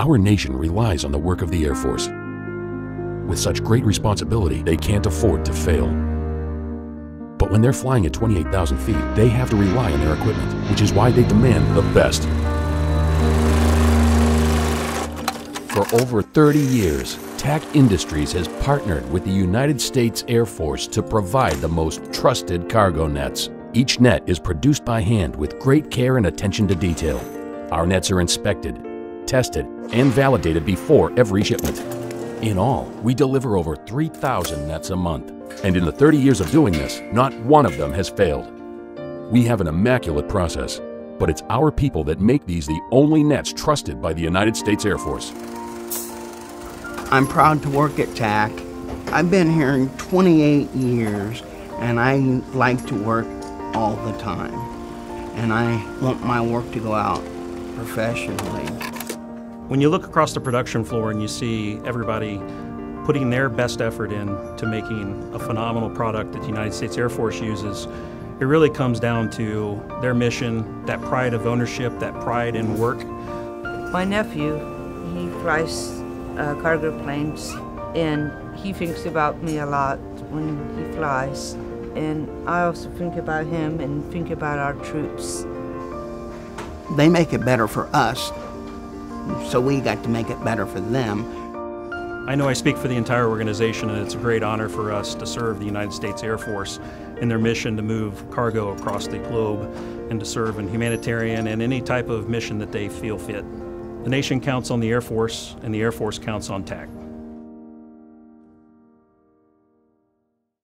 Our nation relies on the work of the Air Force. With such great responsibility, they can't afford to fail. But when they're flying at 28,000 feet, they have to rely on their equipment, which is why they demand the best. For over 30 years, TAC Industries has partnered with the United States Air Force to provide the most trusted cargo nets. Each net is produced by hand with great care and attention to detail. Our nets are inspected, tested, and validated before every shipment. In all, we deliver over 3,000 nets a month. And in the 30 years of doing this, not one of them has failed. We have an immaculate process, but it's our people that make these the only nets trusted by the United States Air Force. I'm proud to work at TAC. I've been here 28 years and I like to work all the time. And I want my work to go out professionally. When you look across the production floor and you see everybody putting their best effort in to making a phenomenal product that the United States Air Force uses, it really comes down to their mission, that pride of ownership, that pride in work. My nephew, he flies uh, cargo planes, and he thinks about me a lot when he flies. And I also think about him and think about our troops. They make it better for us, so we got to make it better for them. I know I speak for the entire organization, and it's a great honor for us to serve the United States Air Force in their mission to move cargo across the globe and to serve in humanitarian and any type of mission that they feel fit. The nation counts on the Air Force, and the Air Force counts on TAC.